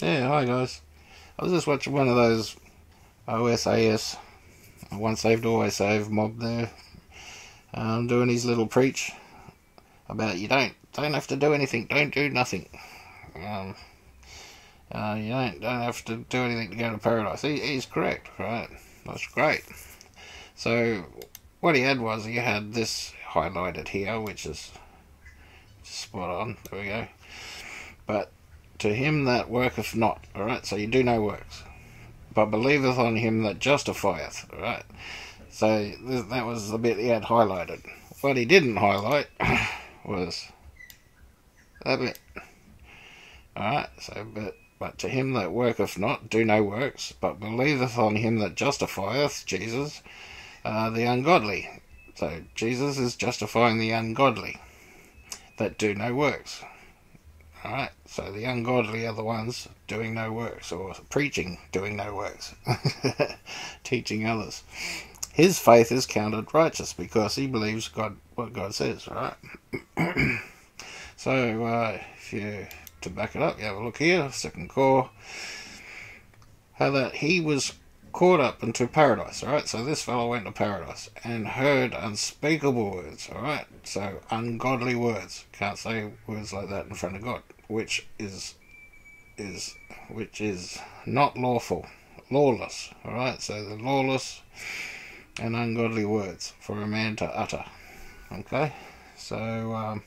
Yeah, hi guys. I was just watching one of those OSAS, Once Saved, Always Saved mob there, um, doing his little preach about you don't don't have to do anything, don't do nothing. Um, uh, you don't don't have to do anything to go to paradise. He, he's correct, right? That's great. So what he had was he had this highlighted here, which is spot on. There we go. But to him that worketh not. Alright, so you do no works. But believeth on him that justifieth. Alright. So that was the bit he had highlighted. What he didn't highlight was that bit. Alright, so but but to him that worketh not, do no works, but believeth on him that justifieth, Jesus, uh, the ungodly. So Jesus is justifying the ungodly that do no works. Alright, so the ungodly are the ones doing no works, or preaching, doing no works, teaching others. His faith is counted righteous because he believes God what God says, right? so, uh, if you to back it up, you have a look here, second core, how that he was caught up into paradise, alright? So this fellow went to paradise and heard unspeakable words, alright? So ungodly words. Can't say words like that in front of God, which is is which is not lawful, lawless, alright? So the lawless and ungodly words for a man to utter. Okay? So um,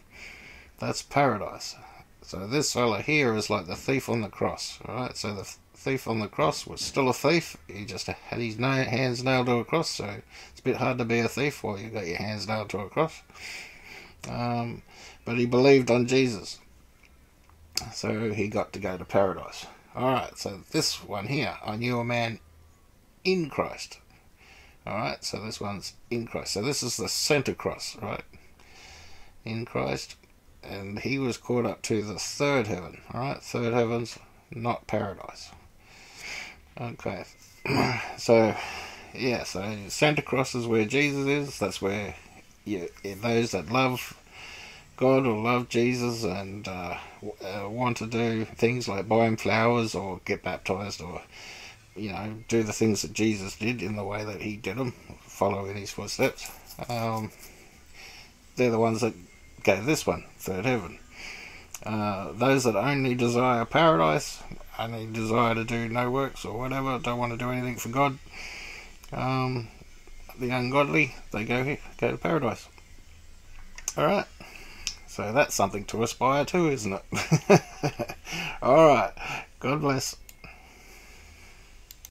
that's paradise. So this fellow here is like the thief on the cross, alright? So the thief on the cross was still a thief. He just had his hands nailed to a cross, so it's a bit hard to be a thief while you've got your hands nailed to a cross. Um, but he believed on Jesus, so he got to go to paradise. Alright, so this one here, I knew a man in Christ. Alright, so this one's in Christ. So this is the center cross, right? In Christ. And he was caught up to the third heaven. Alright, third heaven's not paradise. Okay, so yeah, so center cross is where Jesus is. That's where you, those that love God or love Jesus and uh, uh, want to do things like buy him flowers or get baptized or you know do the things that Jesus did in the way that he did them, follow in his footsteps. Um, they're the ones that go this one, third heaven. Uh, those that only desire paradise, only desire to do no works or whatever, don't want to do anything for God, um, the ungodly, they go here, go to paradise. Alright, so that's something to aspire to, isn't it? Alright, God bless.